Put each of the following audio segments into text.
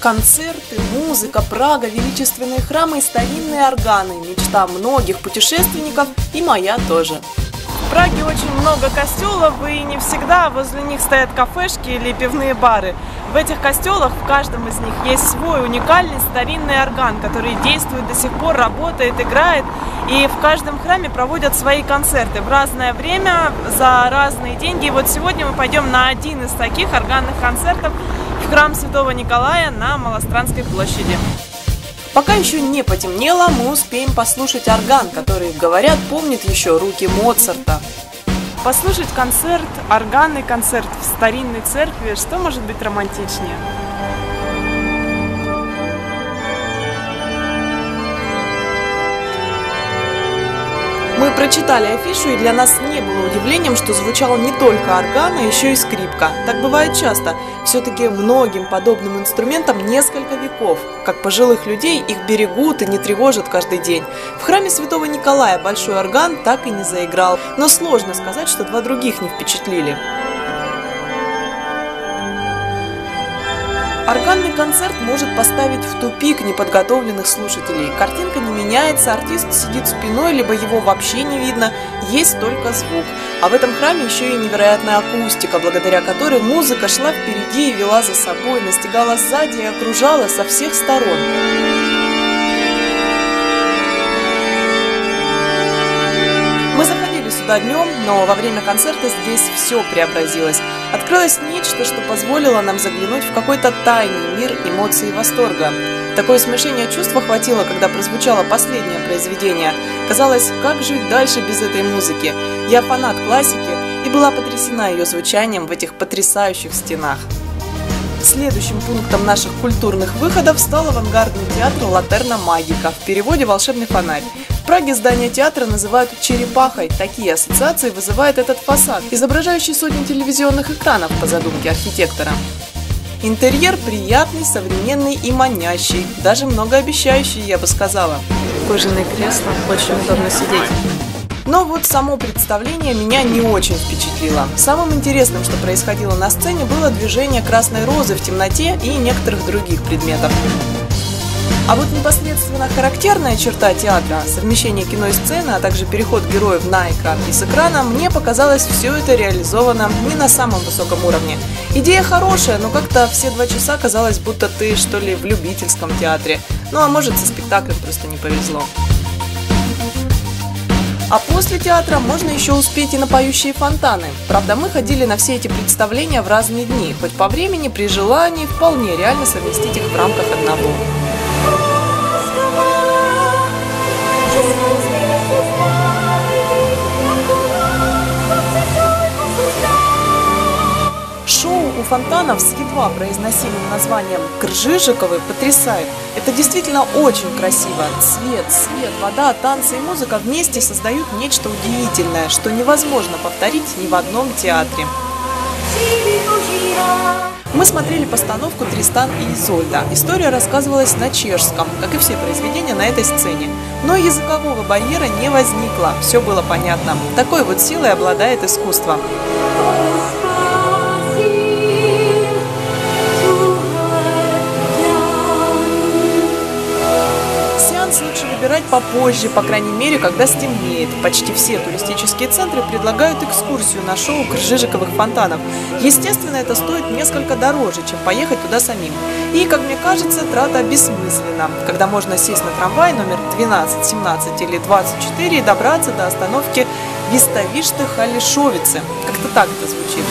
Концерты, музыка, Прага, величественные храмы и старинные органы – мечта многих путешественников и моя тоже. В Праге очень много костелов, и не всегда возле них стоят кафешки или пивные бары. В этих костелах, в каждом из них, есть свой уникальный старинный орган, который действует до сих пор, работает, играет. И в каждом храме проводят свои концерты в разное время, за разные деньги. И вот сегодня мы пойдем на один из таких органных концертов в храм Святого Николая на Малостранской площади. Пока еще не потемнело, мы успеем послушать орган, который, говорят, помнит еще руки Моцарта. Послушать концерт, органный концерт в старинной церкви, что может быть романтичнее? Мы прочитали афишу, и для нас не было удивлением, что звучал не только орган, а еще и скрипка. Так бывает часто. Все-таки многим подобным инструментам несколько веков. Как пожилых людей их берегут и не тревожат каждый день. В храме святого Николая большой орган так и не заиграл. Но сложно сказать, что два других не впечатлили. Органный концерт может поставить в тупик неподготовленных слушателей. Картинка не меняется, артист сидит спиной, либо его вообще не видно, есть только звук. А в этом храме еще и невероятная акустика, благодаря которой музыка шла впереди и вела за собой, настигала сзади и окружала со всех сторон. Сюда днем, но во время концерта здесь все преобразилось. Открылось нечто, что позволило нам заглянуть в какой-то тайный мир эмоций и восторга. Такое смешение чувств хватило, когда прозвучало последнее произведение. Казалось, как жить дальше без этой музыки? Я фанат классики и была потрясена ее звучанием в этих потрясающих стенах. Следующим пунктом наших культурных выходов стал авангардный театр «Латерна Магика» в переводе «Волшебный фонарь». В Праге здание театра называют «черепахой». Такие ассоциации вызывает этот фасад, изображающий сотни телевизионных экранов по задумке архитектора. Интерьер приятный, современный и манящий, даже многообещающий, я бы сказала. Кожаные кресла, очень удобно сидеть. Но вот само представление меня не очень впечатлило. Самым интересным, что происходило на сцене, было движение красной розы в темноте и некоторых других предметов. А вот непосредственно характерная черта театра, совмещение кино и сцены, а также переход героев на экран и с экрана, мне показалось все это реализовано не на самом высоком уровне. Идея хорошая, но как-то все два часа казалось, будто ты что ли в любительском театре. Ну а может со спектаклем просто не повезло. А после театра можно еще успеть и на поющие фонтаны. Правда, мы ходили на все эти представления в разные дни, хоть по времени при желании вполне реально совместить их в рамках одного. У фонтанов с едва произносимым названием Кржижиковы потрясает. Это действительно очень красиво. Цвет, свет, вода, танцы и музыка вместе создают нечто удивительное, что невозможно повторить ни в одном театре. Мы смотрели постановку «Тристан и Изольда». История рассказывалась на чешском, как и все произведения на этой сцене. Но языкового барьера не возникло, все было понятно. Такой вот силой обладает искусство. Попозже, по крайней мере, когда стемнеет. Почти все туристические центры предлагают экскурсию на шоу Кржижиковых фонтанов. Естественно, это стоит несколько дороже, чем поехать туда самим. И, как мне кажется, трата бессмысленна, когда можно сесть на трамвай номер 12, 17 или 24 и добраться до остановки Виставишты Халишовицы. Как-то так это звучит.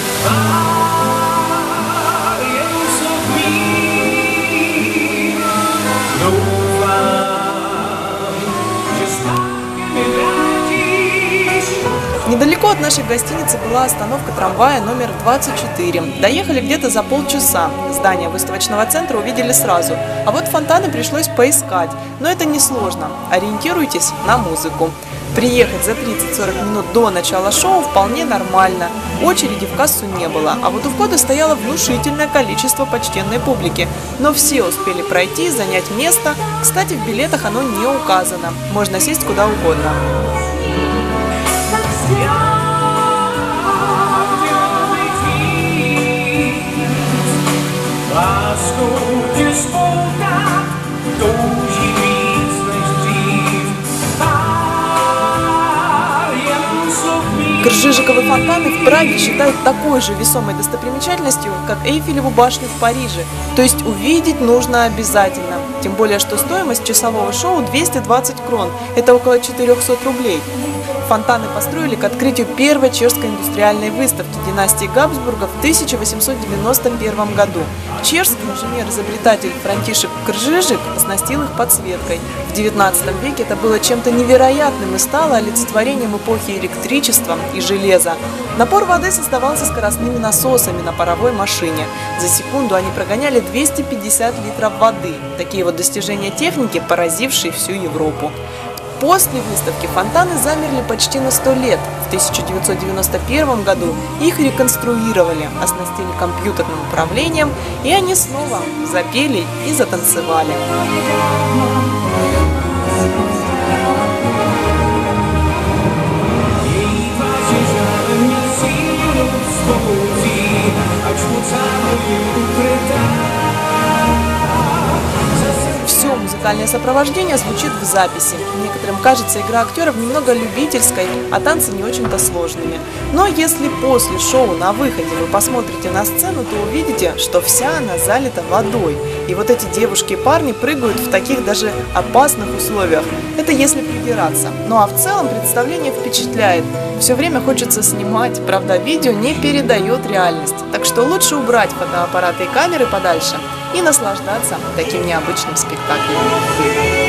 Недалеко от нашей гостиницы была остановка трамвая номер 24. Доехали где-то за полчаса. Здание выставочного центра увидели сразу. А вот фонтаны пришлось поискать. Но это несложно. Ориентируйтесь на музыку. Приехать за 30-40 минут до начала шоу вполне нормально. Очереди в кассу не было, а вот у входа стояло внушительное количество почтенной публики. Но все успели пройти, занять место. Кстати, в билетах оно не указано. Можно сесть куда угодно. Кржижиковы фонтаны в Праге считают такой же весомой достопримечательностью, как Эйфелеву башню в Париже. То есть увидеть нужно обязательно. Тем более, что стоимость часового шоу 220 крон. Это около 400 рублей. Фонтаны построили к открытию первой чешской индустриальной выставки династии Габсбургов в 1891 году. Чешский инженер-изобретатель Франтишек Кржижик оснастил их подсветкой. В 19 веке это было чем-то невероятным и стало олицетворением эпохи электричества и железа. Напор воды создавался скоростными насосами на паровой машине. За секунду они прогоняли 250 литров воды. Такие вот достижения техники, поразившие всю Европу. После выставки фонтаны замерли почти на 100 лет. В 1991 году их реконструировали, оснастили компьютерным управлением, и они снова запели и затанцевали. Все музыкальное сопровождение звучит в записи. Некоторым кажется игра актеров немного любительской, а танцы не очень-то сложными. Но если после шоу на выходе вы посмотрите на сцену, то увидите, что вся она залита водой. И вот эти девушки и парни прыгают в таких даже опасных условиях. Это если придираться. Ну а в целом представление впечатляет. Все время хочется снимать, правда видео не передает реальность. Так что лучше убрать фотоаппараты и камеры подальше и наслаждаться таким необычным спектаклем.